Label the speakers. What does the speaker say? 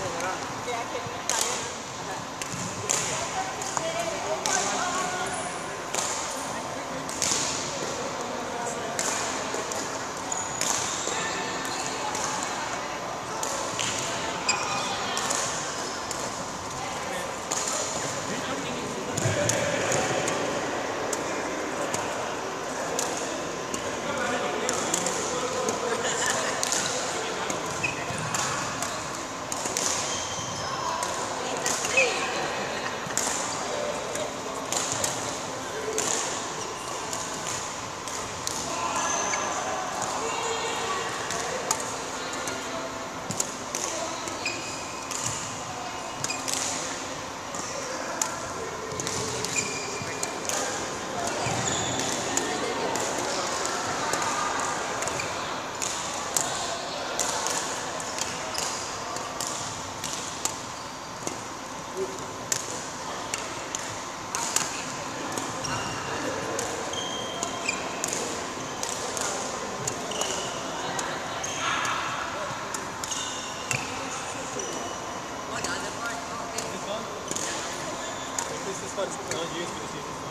Speaker 1: เป็นอย่างนั้นแกเป็นใจนะ
Speaker 2: Yeah. y e